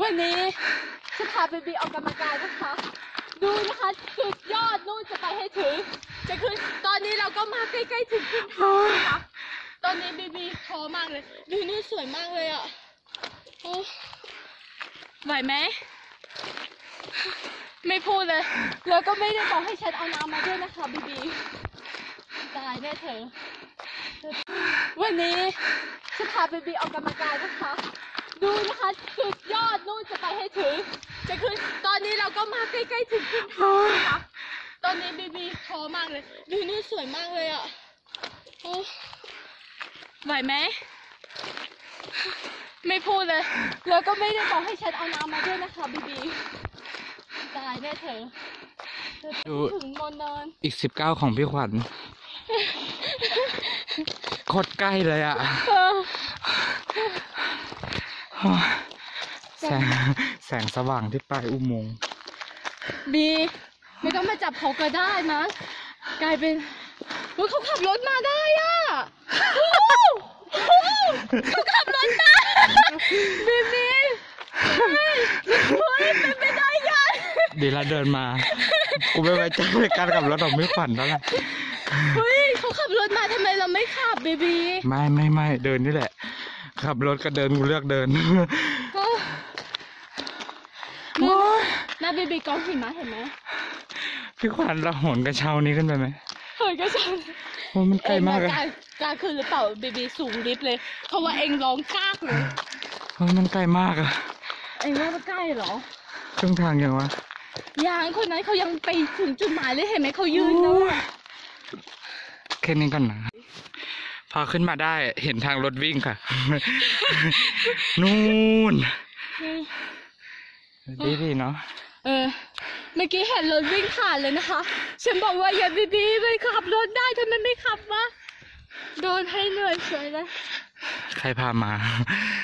วันนี้จะพาไปบีออกกำลังกายนะคะ ดูนะคะสุดยอดนู่นจะไปให้ถึง จะขึ้นตอนนี้เราก็มาใกล้ๆถึงขึ้นเขานะคะตอนนี้บีบีท้อมากเลย ดูนี่สวยมากเลยอะโอ้ไหวไหมไม่พูดเลย แล้วก็ไม่ได้บอกให้ฉันเอาน้ำมาด้วยนะคะบีบีตายแน่เธอ วันนี้จะพาไปบีออกกำลังกายนะคะ ดูนะคะสุดยอดนู่นจะไปให้ถึง จะขึ้นตอนนี้เราก็มาใกล้ๆถึงขึ้นเขานะคะตอนนี้บีบีท้อมากเลยดูนี่สวยมากเลยอะโอ้ไหวไหมไม่พูดเลย แล้วก็ไม่ได้บอกให้ฉันเอาน้ำมาด้วยนะคะบีบีตายแน่เธอเธอดูถึงบนเนินอีกสิบเก้าของพี่ขวัญโคตรใกล้เลยอะเออ แสงแสงสว่างที่ปลายอุโมงค์บีไม่ต้องมาจับเขาก็ได้นะกลายเป็นอุ๊ยเขาขับรถมาได้อะโอ้โหโอ้โหเขาขับรถมาบีบีเฮ้ยเฮ้ยเป็นไปได้ยังดีละเดินมา กูไม่ไว้ใจในการขับรถของพี่ขวัญแล้วล่ะเฮ้ยเขาขับรถมาทำไมเราไม่ขับบีบี ไม่ไม่ไม่เดินนี่แหละ ขับรถก็เดินกูเลือกเดินโอ้หน้าบีบีกองหิมะเห็นไหมพี่ขวัญเราโหนกระเช้านี้ขึ้นไปไหมเฮ้ยก็ฉันโอ้มันใกล้มากเอ็อะงล้กล้าขึ้นหรือเปล่าบีบีสูงลิฟต์เลย เพราะว่าเอ็งร้องกากเลยโอ้มันใกล้มากอะเอ็งว่ามันใกล้เหรอครึ่งทางยังวะยังคนนั้นเขายังไปถึงจุดหมายเลยเห็นไหมเขายืนแล้วอะแค่นี้ก่อนนะ พอขึ้นมาได้เห็นทางรถวิ่งค่ะ นู่นดีดีเนาะเออ เมื่อกี้เห็นรถวิ่งผ่านเลยนะคะ ฉันบอกว่าอย่าบีๆไปขับรถได้ทำไมไม่ขับวะโดนให้เหนื่อยเฉยเลย ใครพามา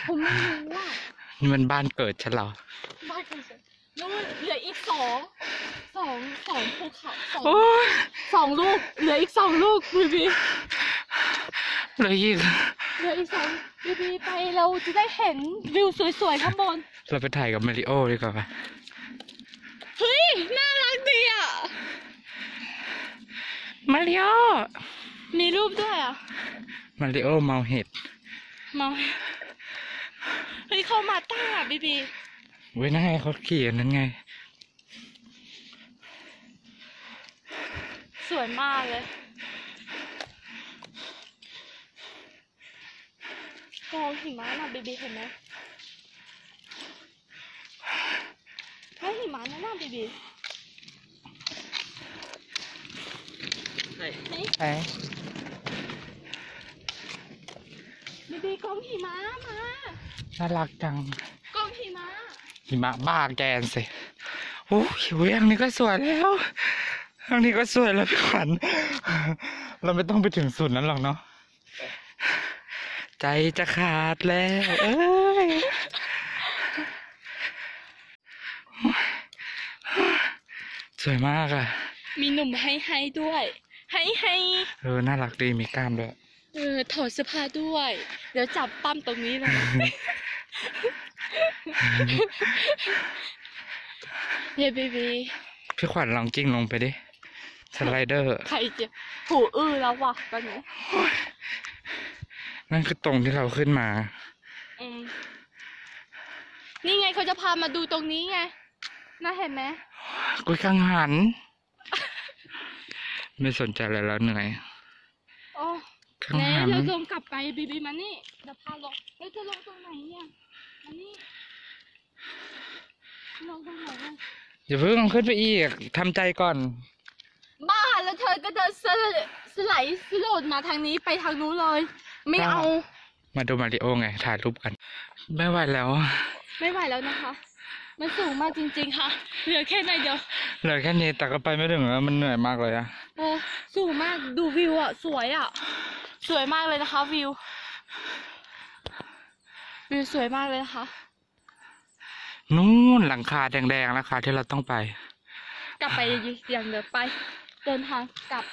ผมไม่รู้ว่านี่มันบ้านเกิดฉันเหรอบ้านใครเฉยนู่นเหลืออีกสองสองสองภูเขาสองโอ้ยสองลูกเหลืออีกสองลูกบีบี เลยอีกเหลืออีกสองบีบีไปเราจะได้เห็นวิวสวยๆข้างบน เราไปถ่ายกับมาริโอดีกว่าปะเฮ้ย น่ารักดีอะ มาริโอ มีรูปด้วยอะ มาริโอเมาเห็ดมาเฮ้ยเข้ามาตั้งอะบีบีเว้ยนั่นไงเขาขี่อันนั้นไง สวยมากเลย องหิมะน่ะบีบีเห็นไหมเฮ้ยหิมะนั่นน่ะบีบีเฮ้ยไอ้บีบีกองหิมะมาน่ารักจังกองหิมะหิมะบ้าแกนสิโอ้ยเว้ยอันนี้ก็สวยแล้วอันนี้ก็สวยแล้วพี่ขวัญเราไม่ต้องไปถึงสุดนั้นหรอกเนาะ ใจจะขาดแล้ว เอ้ยสวยมากอะมีหนุ่มให้ให้ด้วย ให้ให้เออ น่ารักดีมีกล้ามด้วย เออ ถอดเสื้อผ้าด้วย เดี๋ยวจับปั้มตรงนี้เลย เย้บีบีพี่ขวัญลองกิ้งลงไปดิ สไลเดอร์ ใครจะหูอื้อแล้ววะตอนนี้ นั่นคือตรงที่เราขึ้นมา อืมนี่ไงเขาจะพามาดูตรงนี้ไง น่าเห็นไหมกุยกังหัน ไม่สนใจอะไรแล้วเหนื่อยโอ้กังไหนหันเราลงกลับไปบีบีมานี่เดี๋ยวพาลงเราจะลงตรงไหนเนี่ยมานี่ลงตรงไหนอะอย่าเพิ่งขึ้นไปอีกทำใจก่อน บ้าแล้วเธอก็เดินสไลสไลด์สโลดมาทางนี้ไปทางนู้นเลย ไม่เอา มาดูมาริโอไงถ่ายรูปกัน ไม่ไหวแล้ว ไม่ไหวแล้วนะคะ มันสูงมากจริง ๆ ค่ะ เหลือแค่ไหนเดียวเหลือแค่นี้แต่ก็ไปไม่ถึงแล้วมันเหนื่อยมากเลยอะโอ้สูงมากดูวิวอะ สวยอะ สวยมากเลยนะคะวิว วิวสวยมากเลยนะคะ นู่นหลังคาแดงๆแล้วค่ะที่เราต้องไป กลับไปอย่างเดียวไป เดินทางกลับ